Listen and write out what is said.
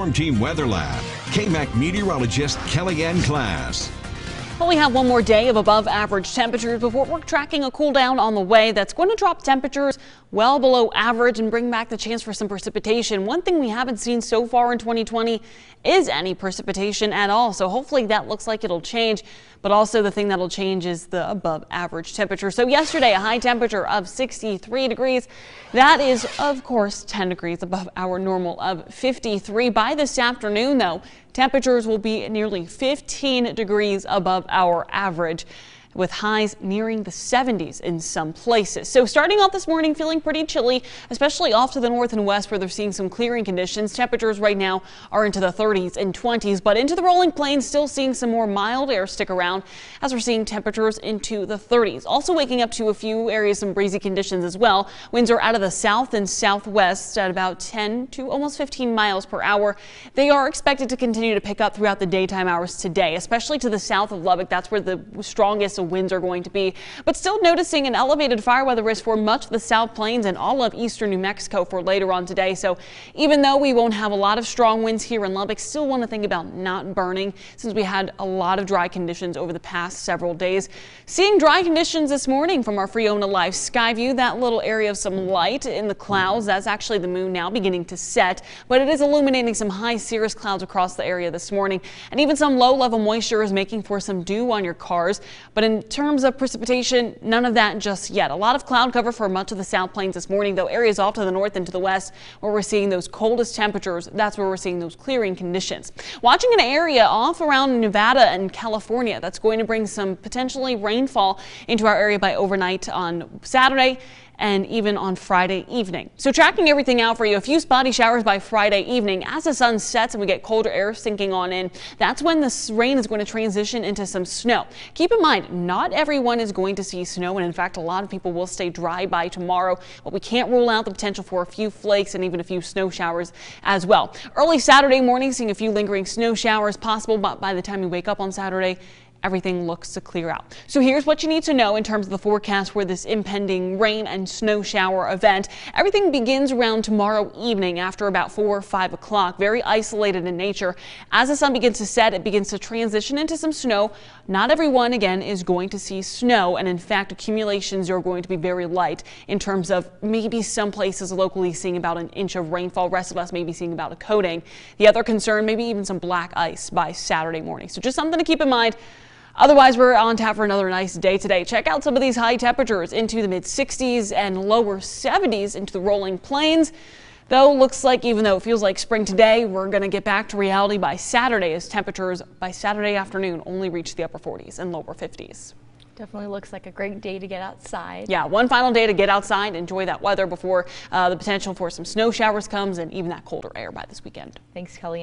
Storm Team Weather Lab, KAMC meteorologist Kellianne Klass. Well, we have one more day of above average temperatures before we're tracking a cool down on the way that's going to drop temperatures well below average and bring back the chance for some precipitation. One thing we haven't seen so far in 2020 is any precipitation at all. So hopefully that looks like it'll change. But also the thing that'll change is the above average temperature. So yesterday, a high temperature of 63 degrees. That is, of course, 10 degrees above our normal of 53. By this afternoon, though, temperatures will be nearly 15 degrees above our average with highs nearing the 70s in some places. So starting off this morning feeling pretty chilly, especially off to the north and west where they're seeing some clearing conditions. Temperatures right now are into the 30s and 20s, but into the rolling plains still seeing some more mild air stick around as we're seeing temperatures into the 30s. Also waking up to a few areas some breezy conditions as well. Winds are out of the south and southwest at about 10 to almost 15 miles per hour. They are expected to continue to pick up throughout the daytime hours today, especially to the south of Lubbock. That's where the strongest winds are going to be. But still noticing an elevated fire weather risk for much of the South Plains and all of eastern New Mexico for later on today. So even though we won't have a lot of strong winds here in Lubbock, still want to think about not burning since we had a lot of dry conditions over the past several days. Seeing dry conditions this morning from our Freona Live Sky View, that little area of some light in the clouds. That's actually the moon now beginning to set, but it is illuminating some high cirrus clouds across the area this morning. And even some low level moisture is making for some dew on your cars. But in in terms of precipitation, none of that just yet. A lot of cloud cover for much of the South Plains this morning, though areas off to the north and to the west where we're seeing those coldest temperatures, that's where we're seeing those clearing conditions. Watching an area off around Nevada and California that's going to bring some potentially rainfall into our area by overnight on Saturday and even on Friday evening. So tracking everything out for you, a few spotty showers by Friday evening as the sun sets and we get colder air sinking on in. That's when the rain is going to transition into some snow. Keep in mind, not everyone is going to see snow, and in fact, a lot of people will stay dry by tomorrow, but we can't rule out the potential for a few flakes and even a few snow showers as well. Early Saturday morning, seeing a few lingering snow showers possible, but by the time you wake up on Saturday, everything looks to clear out. So here's what you need to know in terms of the forecast for this impending rain and snow shower event. Everything begins around tomorrow evening after about 4 or 5 o'clock, very isolated in nature. As the sun begins to set, it begins to transition into some snow. Not everyone, again, is going to see snow, and in fact, accumulations are going to be very light in terms of maybe some places locally seeing about an inch of rainfall, rest of us maybe seeing about a coating. The other concern, maybe even some black ice by Saturday morning. So just something to keep in mind. Otherwise, we're on tap for another nice day today. Check out some of these high temperatures into the mid 60s and lower 70s into the rolling plains. Though looks like even though it feels like spring today, we're going to get back to reality by Saturday as temperatures by Saturday afternoon only reach the upper 40s and lower 50s. Definitely looks like a great day to get outside. Yeah, one final day to get outside, enjoy that weather before uh, the potential for some snow showers comes and even that colder air by this weekend. Thanks, Kellianne.